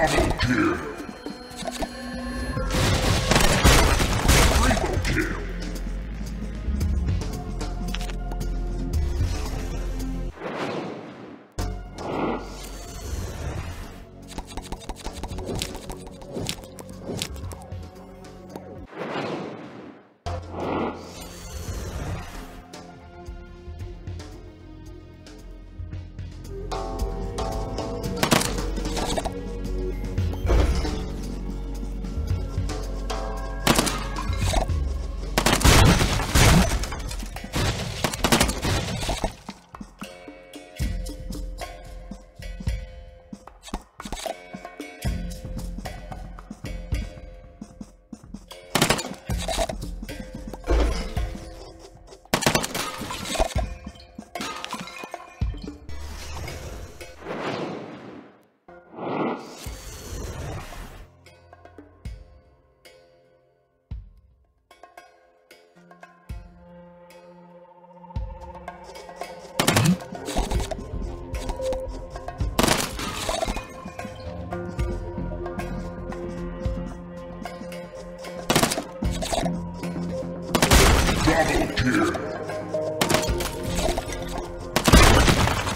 Kill.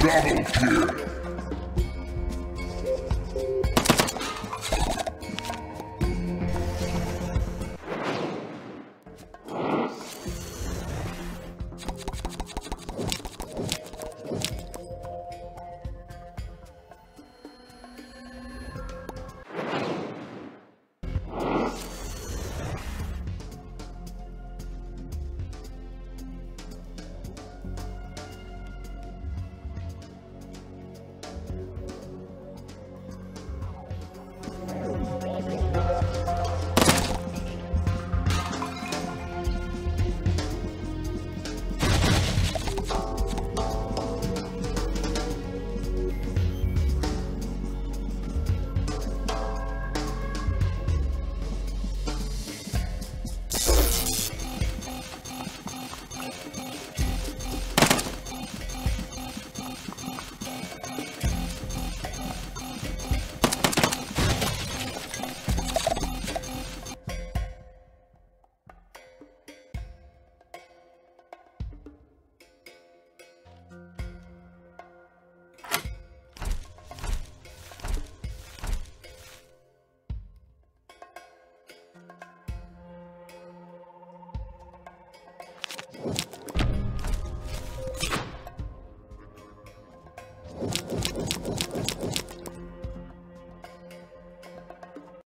Double kill.